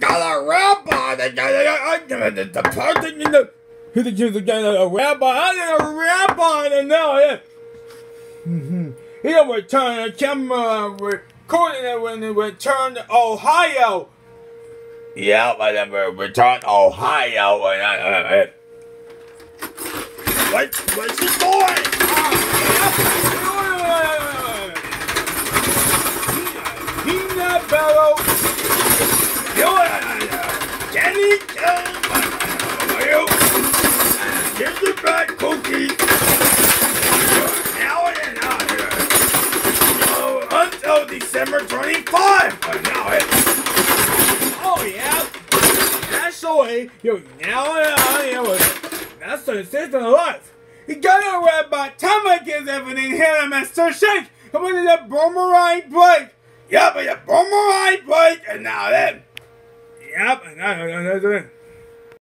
Got a rabbi. The guy, the, the person in the. He's got a rabbi. I got a rabbi, and now it. Mm-hmm. He'll return the camera recording it when he returned to Ohio. Yeah, then we returned to Ohio. And, uh, uh, what, what's he doing? Peanut bellow. Jenny you? Gingerbread cookie. Now and out here. Oh, until December 25. But now it. Oh, yeah. That's. You now and here. That's the system of life. You gotta by time I get everything here, Mr. Shake. Come on to the boomerang break. Yep, the boomerang break, and now then. Yep, and now.